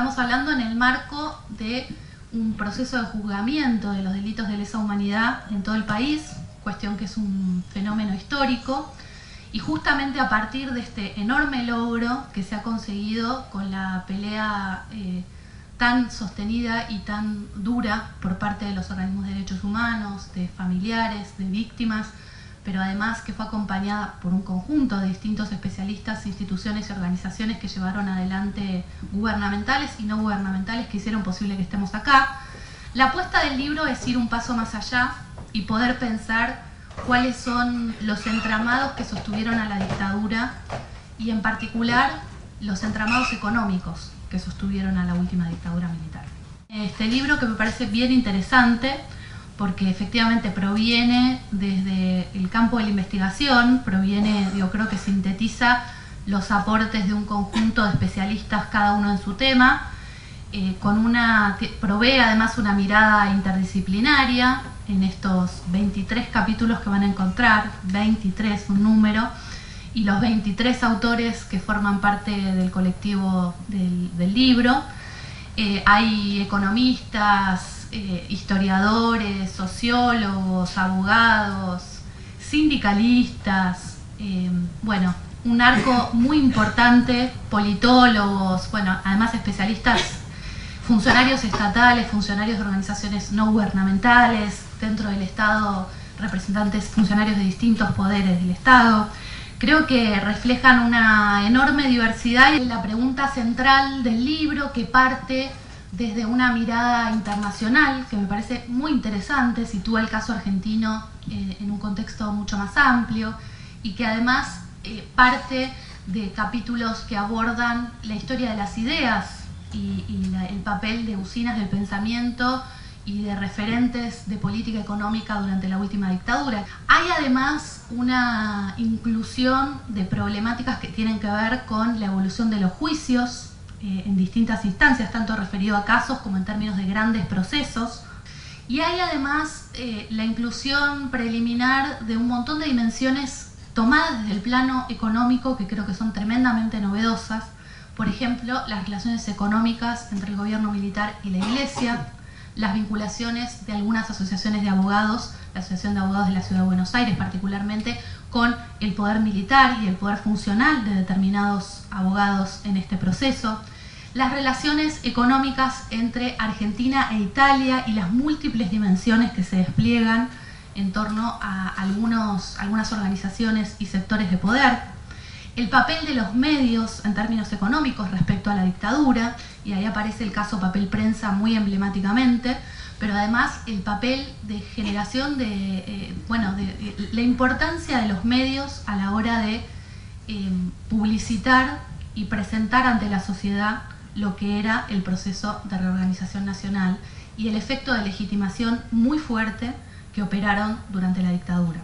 Estamos hablando en el marco de un proceso de juzgamiento de los delitos de lesa humanidad en todo el país, cuestión que es un fenómeno histórico, y justamente a partir de este enorme logro que se ha conseguido con la pelea eh, tan sostenida y tan dura por parte de los organismos de derechos humanos, de familiares, de víctimas, pero además que fue acompañada por un conjunto de distintos especialistas, instituciones y organizaciones que llevaron adelante gubernamentales y no gubernamentales que hicieron posible que estemos acá. La apuesta del libro es ir un paso más allá y poder pensar cuáles son los entramados que sostuvieron a la dictadura y en particular los entramados económicos que sostuvieron a la última dictadura militar. Este libro que me parece bien interesante porque efectivamente proviene desde el campo de la investigación, proviene, yo creo que sintetiza los aportes de un conjunto de especialistas, cada uno en su tema, eh, con una, provee además una mirada interdisciplinaria en estos 23 capítulos que van a encontrar, 23, un número, y los 23 autores que forman parte del colectivo del, libro. Eh, hay economistas, eh, historiadores, sociólogos, abogados, sindicalistas, eh, bueno, un arco muy importante, politólogos, bueno, además especialistas, funcionarios estatales, funcionarios de organizaciones no gubernamentales, dentro del Estado, representantes, funcionarios de distintos poderes del Estado. Creo que reflejan una enorme diversidad y la pregunta central del libro que parte desde una mirada internacional que me parece muy interesante, sitúa el caso argentino eh, en un contexto mucho más amplio y que además eh, parte de capítulos que abordan la historia de las ideas y, el papel de usinas del pensamiento y de referentes de política económica durante la última dictadura. Hay además una inclusión de problemáticas que tienen que ver con la evolución de los juicios, eh, en distintas instancias, tanto referido a casos como en términos de grandes procesos. Y hay además eh, la inclusión preliminar de un montón de dimensiones tomadas desde el plano económico que creo que son tremendamente novedosas. Por ejemplo, las relaciones económicas entre el gobierno militar y la iglesia, las vinculaciones de algunas asociaciones de abogados, la Asociación de Abogados de la Ciudad de Buenos Aires particularmente, con el poder militar y el poder funcional de determinados abogados en este proceso, las relaciones económicas entre Argentina e Italia y las múltiples dimensiones que se despliegan en torno a algunos, algunas organizaciones y sectores de poder, el papel de los medios en términos económicos respecto a la dictadura, y ahí aparece el caso papel prensa muy emblemáticamente, pero además el papel de generación de, eh, bueno, de, la importancia de los medios a la hora de eh, publicitar y presentar ante la sociedad lo que era el proceso de reorganización nacional y el efecto de legitimación muy fuerte que operaron durante la dictadura.